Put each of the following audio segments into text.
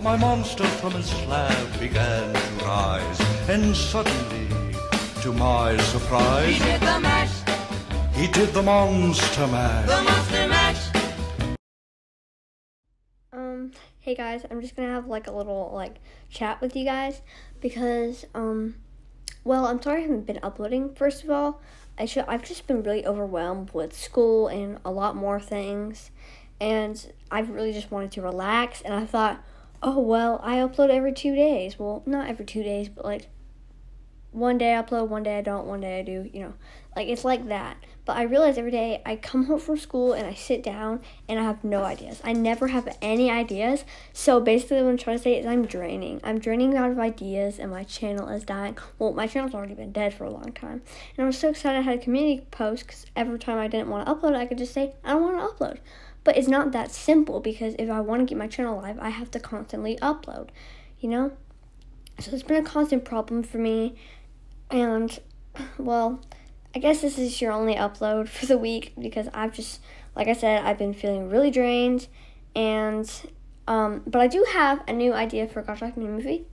My monster from his slab began to rise, and suddenly, to my surprise, He did the mash, he did the monster mash. the monster mash. Um, hey guys, I'm just gonna have like a little like chat with you guys because um, well, I'm sorry I haven't been uploading. First of all, I should I've just been really overwhelmed with school and a lot more things, and I've really just wanted to relax. And I thought, oh well, I upload every two days. Well, not every two days, but like one day I upload, one day I don't, one day I do, you know. Like it's like that. But I realize every day I come home from school and I sit down and I have no ideas. I never have any ideas. So basically what I'm trying to say is I'm draining. I'm draining out of ideas and my channel is dying. Well, my channel's already been dead for a long time. And I was so excited I had a community post because every time I didn't want to upload, I could just say, I don't want to upload. But it's not that simple because if I want to keep my channel live, I have to constantly upload, you know? So it's been a constant problem for me. And, well, I guess this is your only upload for the week because I've just, like I said, I've been feeling really drained. And, um, but I do have a new idea for a Gacha Life Me movie.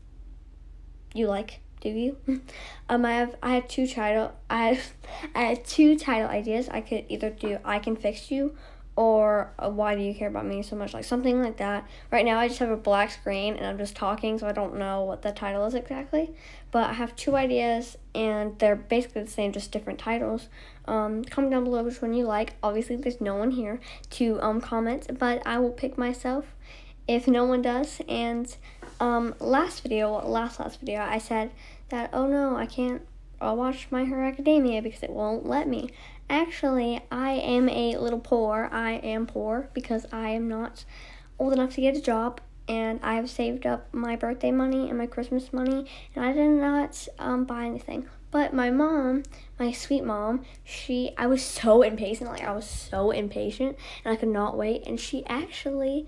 You like, do you? um, I have, I had two title, I had, I had two title ideas. I could either do I Can Fix You or uh, why do you care about me so much? Like something like that. Right now i just have a black screen and i'm just talking so i don't know what the title is exactly. But i have two ideas and they're basically the same just different titles. Um, comment down below which one you like. Obviously there's no one here to um, comment but i will pick myself if no one does. And um, last video last last video i said that oh no i can't I'll watch My Hero Academia because it won't let me. Actually, I am a little poor. I am poor because I am not old enough to get a job and I have saved up my birthday money and my Christmas money and I did not um, buy anything. But my mom, my sweet mom, she I was so impatient, like I was so impatient and I could not wait and she actually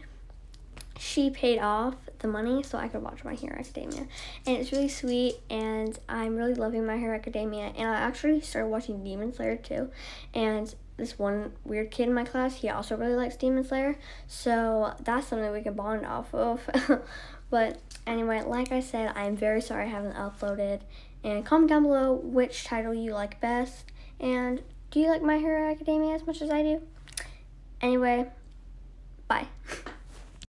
she paid off the money so I could watch My Hero Academia. And it's really sweet, and I'm really loving My Hero Academia. And I actually started watching Demon Slayer too. And this one weird kid in my class, he also really likes Demon Slayer. So that's something we can bond off of. but anyway, like I said, I'm very sorry I haven't uploaded. And comment down below which title you like best. And do you like My Hero Academia as much as I do? Anyway, bye.